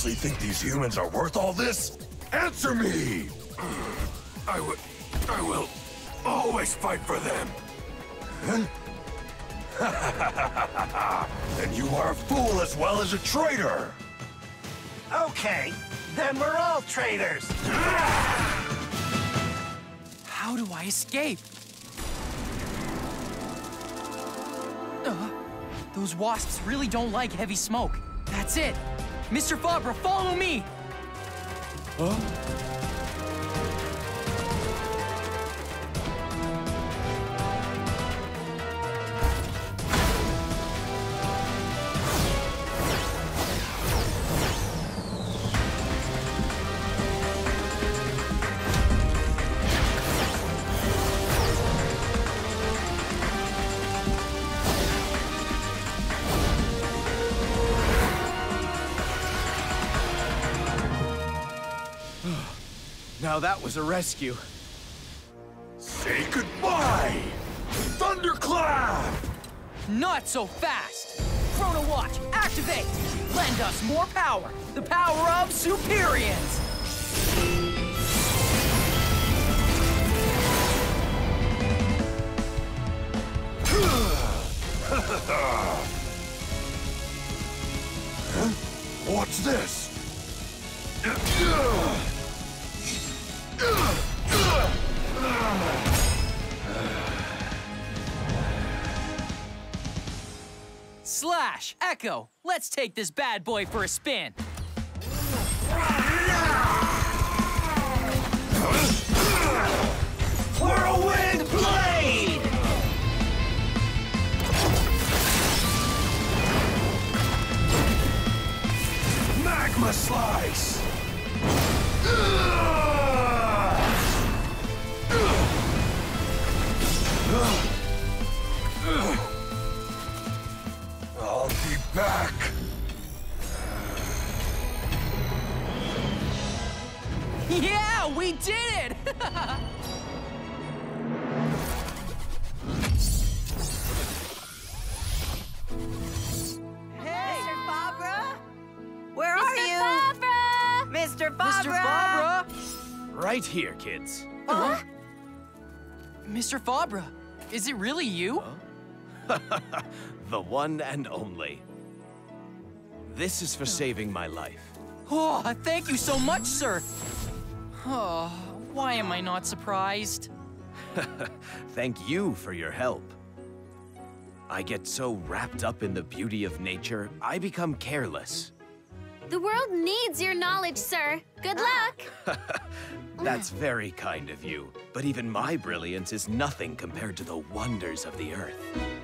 seriously think these humans are worth all this? Answer me! I will... I will always fight for them. then you are a fool as well as a traitor! Okay, then we're all traitors. How do I escape? Uh, those wasps really don't like heavy smoke. That's it. Mr. Fabra, follow me! Huh? Now that was a rescue. Say goodbye! Thunderclap! Not so fast! Chrono Watch, activate! Lend us more power! The power of Superions! What's this? Slash, Echo, let's take this bad boy for a spin. Whirlwind Blade! Magma Slice! I'll be back! Yeah, we did it! Hey! Mr. Fabra? Where are you? Fabra! Mr. Fabra! Mr. Fabra! Right here, kids. Huh? Mr. Fabra, is it really you? The one and only. This is for saving my life. Oh, thank you so much, sir. Oh, why am I not surprised? Thank you for your help. I get so wrapped up in the beauty of nature, I become careless. The world needs your knowledge, sir. Good ah. luck. That's very kind of you, but even my brilliance is nothing compared to the wonders of the earth.